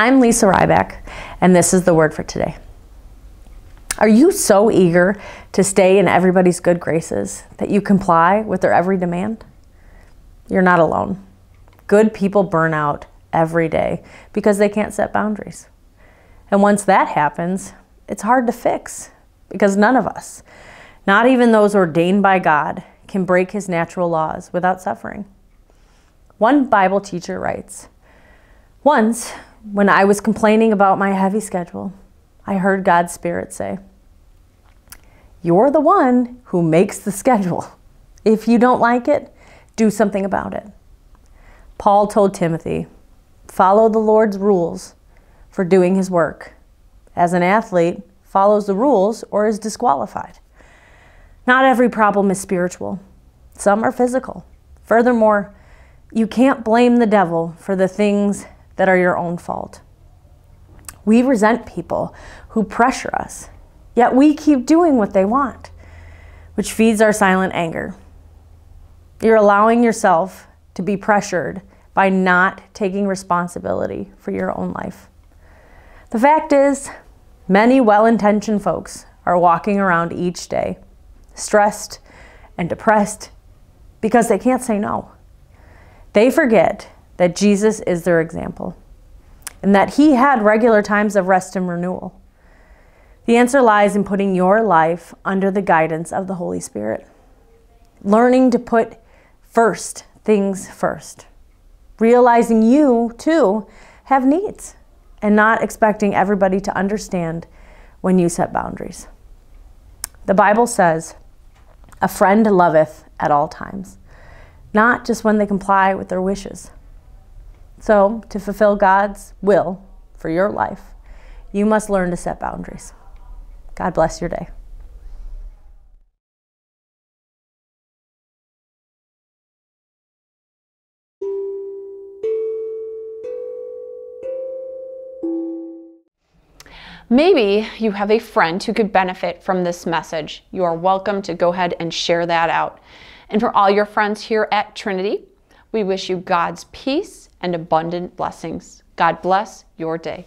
I'm Lisa Rybak, and this is the word for today. Are you so eager to stay in everybody's good graces that you comply with their every demand? You're not alone. Good people burn out every day because they can't set boundaries. And once that happens, it's hard to fix because none of us, not even those ordained by God, can break his natural laws without suffering. One Bible teacher writes Once, when I was complaining about my heavy schedule, I heard God's Spirit say, You're the one who makes the schedule. If you don't like it, do something about it. Paul told Timothy, Follow the Lord's rules for doing his work. As an athlete, follows the rules or is disqualified. Not every problem is spiritual. Some are physical. Furthermore, you can't blame the devil for the things that are your own fault. We resent people who pressure us, yet we keep doing what they want, which feeds our silent anger. You're allowing yourself to be pressured by not taking responsibility for your own life. The fact is, many well intentioned folks are walking around each day stressed and depressed because they can't say no. They forget that Jesus is their example and that he had regular times of rest and renewal. The answer lies in putting your life under the guidance of the Holy Spirit, learning to put first things first, realizing you too have needs and not expecting everybody to understand when you set boundaries. The Bible says, A friend loveth at all times, not just when they comply with their wishes. So, to fulfill God's will for your life, you must learn to set boundaries. God bless your day. Maybe you have a friend who could benefit from this message. You are welcome to go ahead and share that out. And for all your friends here at Trinity, we wish you God's peace and abundant blessings. God bless your day.